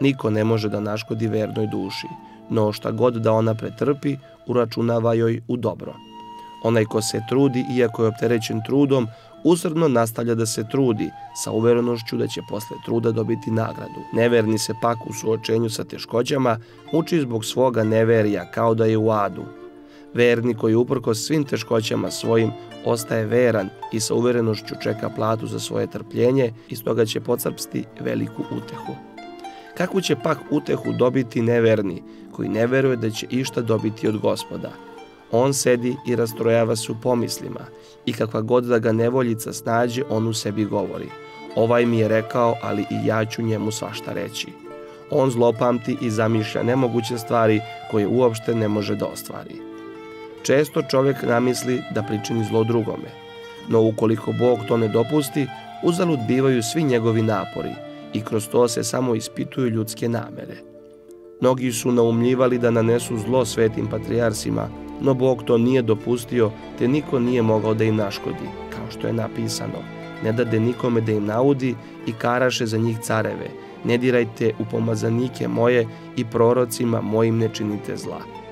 Niko ne može da naškodi vernoj duši, no šta god da ona pretrpi, uračunava joj u dobro. Onaj ko se trudi, iako je opterećen trudom, usredno nastavlja da se trudi, sa uverenošću da će posle truda dobiti nagradu. Neverni se pak u suočenju sa teškoćama uči zbog svoga neverija, kao da je u adu. Verni koji uprko svim teškoćama svojim ostaje veran i sa uverenošću čeka platu za svoje trpljenje i stoga će pocrpsti veliku utehu. Kakvu će pak utehu dobiti neverni, koji ne veruje da će išta dobiti od gospoda? On sedi i rastrojava se u pomislima i kakva god da ga nevoljica snađe, on u sebi govori. Ovaj mi je rekao, ali i ja ću njemu svašta reći. On zlopamti i zamišlja nemoguće stvari koje uopšte ne može da ostvari. Često čovjek namisli da pričini zlo drugome, no ukoliko Bog to ne dopusti, uzalud bivaju svi njegovi napori i kroz to se samo ispituju ljudske namere. Mnogi su naumljivali da nanesu zlo svetim patrijarsima, no Bog to nije dopustio, te niko nije mogao da im naškodi, kao što je napisano. Ne dade nikome da im naudi i karaše za njih careve. Ne dirajte u pomazanike moje i prorocima mojim ne činite zla.